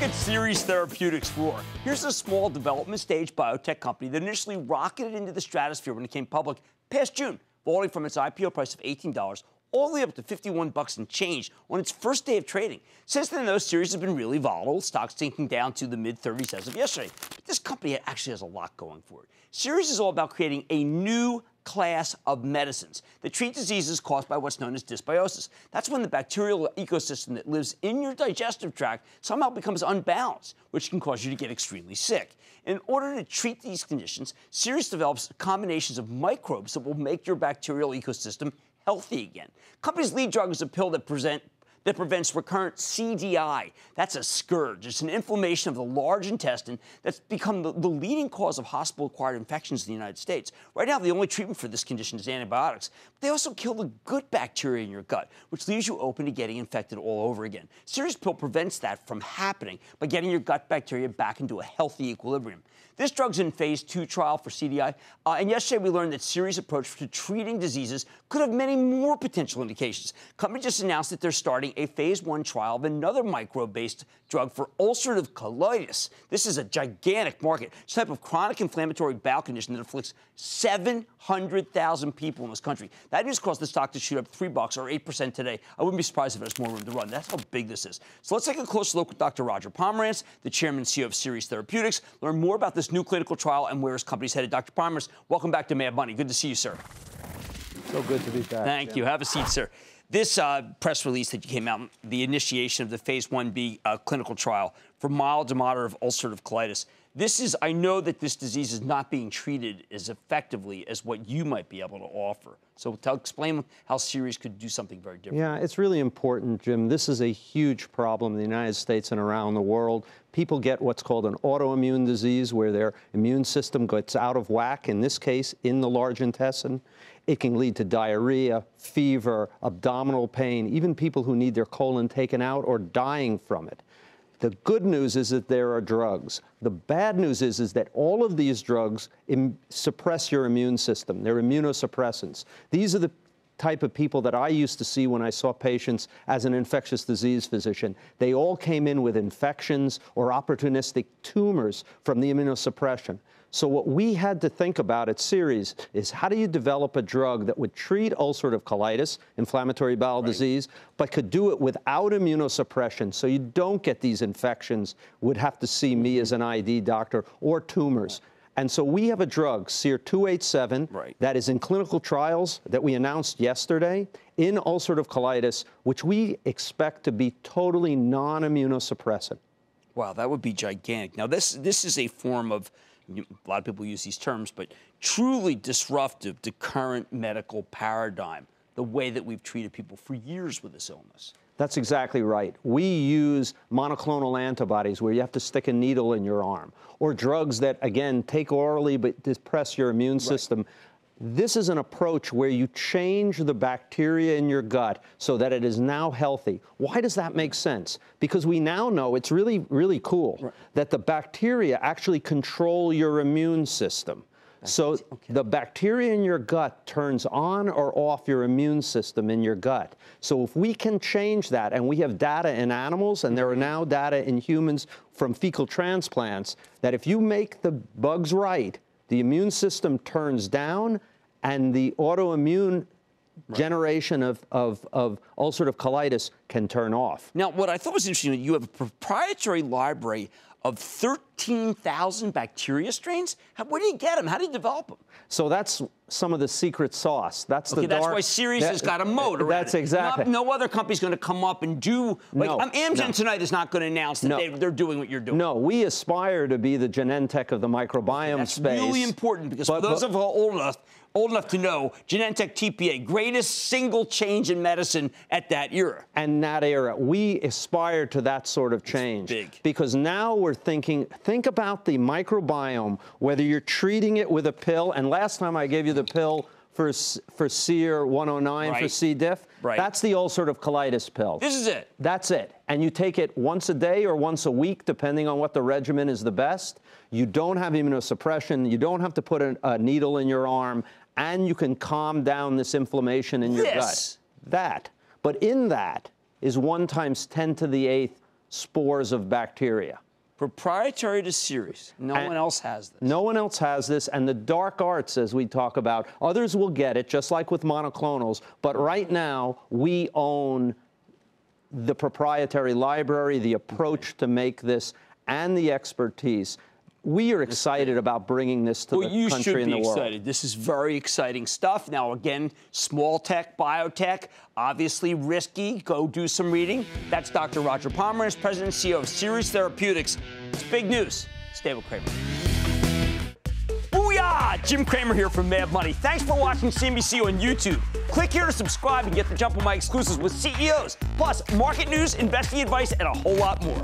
look at Seres Therapeutics Roar. Here's a small development stage biotech company that initially rocketed into the stratosphere when it came public past June, falling from its IPO price of $18 all the way up to 51 bucks and change on its first day of trading. Since then, though, Seres has been really volatile, stocks sinking down to the mid 30s as of yesterday. But this company actually has a lot going for it. Seres is all about creating a new class of medicines that treat diseases caused by what's known as dysbiosis. That's when the bacterial ecosystem that lives in your digestive tract somehow becomes unbalanced, which can cause you to get extremely sick. In order to treat these conditions, Seres develops combinations of microbes that will make your bacterial ecosystem healthy again. Company's lead drug is a pill that present that prevents recurrent CDI. That's a scourge. It's an inflammation of the large intestine that's become the, the leading cause of hospital acquired infections in the United States. Right now, the only treatment for this condition is antibiotics. But they also kill the good bacteria in your gut, which leaves you open to getting infected all over again. Seres Pill prevents that from happening by getting your gut bacteria back into a healthy equilibrium. This drug's in phase two trial for CDI. Uh, and yesterday we learned that Seres' approach to treating diseases could have many more potential indications. Company just announced that they're starting a phase one trial of another microbe-based drug for ulcerative colitis. This is a gigantic market. It's a type of chronic inflammatory bowel condition that afflicts 700,000 people in this country. That news caused the stock to shoot up three bucks or 8% today. I wouldn't be surprised if there's more room to run. That's how big this is. So let's take a closer look with Dr. Roger Pomerantz, the chairman and CEO of Seres Therapeutics, learn more about this new clinical trial and where his company's headed. Dr. Pomerantz, welcome back to Mad Money. Good to see you, sir. So good to be back. Thank Jim. you. Have a seat, sir. This uh, press release that came out, the initiation of the phase 1B uh, clinical trial for mild to moderate ulcerative colitis. This is, I know that this disease is not being treated as effectively as what you might be able to offer. So tell, explain how Seres could do something very different. Yeah, it's really important, Jim. This is a huge problem in the United States and around the world. People get what's called an autoimmune disease where their immune system gets out of whack, in this case, in the large intestine. It can lead to diarrhea, fever, abdominal pain, even people who need their colon taken out or dying from it. The good news is that there are drugs. The bad news is, is that all of these drugs suppress your immune system. They're immunosuppressants. These are the type of people that I used to see when I saw patients as an infectious disease physician. They all came in with infections or opportunistic tumors from the immunosuppression. So what we had to think about at Seres is how do you develop a drug that would treat ulcerative colitis, inflammatory bowel right. disease, but could do it without immunosuppression so you don't get these infections, would have to see me mm-hmm. as an ID doctor, or tumors. And so we have a drug, SER-287, right. that is in clinical trials that we announced yesterday in ulcerative colitis, which we expect to be totally non-immunosuppressant. Wow, that would be gigantic. Now, this, this is a form of a lot of people use these terms, but truly disruptive to current medical paradigm, the way that we've treated people for years with this illness. That's exactly right. We use monoclonal antibodies where you have to stick a needle in your arm, or drugs that, again, take orally but depress your immune system. Right. This is an approach where you change the bacteria in your gut so that it is now healthy. Why does that make sense? Because we now know it's really, really cool right. that the bacteria actually control your immune system. So okay. the bacteria in your gut turns on or off your immune system in your gut. So if we can change that, and we have data in animals, and there are now data in humans from fecal transplants, that if you make the bugs right, the immune system turns down and the autoimmune Right. generation of, of, of ulcerative colitis can turn off. Now, what I thought was interesting, you have a proprietary library of 13,000 bacteria strains? How, where do you get them? How do you develop them? So that's some of the secret sauce. That's okay, the that's dark, why Seres that, has got a moat around That's exactly. No, no other company's going to come up and do. Like, no, um, Amgen no. tonight is not going to announce that no. they, are doing what you're doing. No, we aspire to be the Genentech of the microbiome that's space. That's really important because but, for those but, of us old enough, old enough to know Genentech TPA, greatest single change in medicine at that era. And that era, we aspire to that sort of change. It's big. Because now we're thinking, think about the microbiome, whether you're treating it with a pill, and last time I gave you the pill for, for SER-109 right. for C. diff, right. that's the ulcerative colitis pill. This is it. That's it. And you take it once a day or once a week, depending on what the regimen is the best. You don't have immunosuppression. You don't have to put a, a needle in your arm and you can calm down this inflammation in your this. gut. That. But in that is 1 times 10 to the eighth spores of bacteria. Proprietary to Seres. No And- one else has this. No one else has this, and the dark arts, as we talk about, others will get it, just like with monoclonals. But right now, we own the proprietary library, the approach to make this, and the expertise. We are excited about bringing this to Well, the you country should and be the world. excited. This is very exciting stuff. Now, again, small tech, biotech, obviously risky. Go do some reading. That's Dr. Roger Pomerantz, President and CEO of Seres Therapeutics. It's big news. Stay with Cramer. Booyah! Jim Cramer here from Mad Money. Thanks for watching CNBC on YouTube. Click here to subscribe and get the jump on my exclusives with CEOs, plus market news, investing advice, and a whole lot more.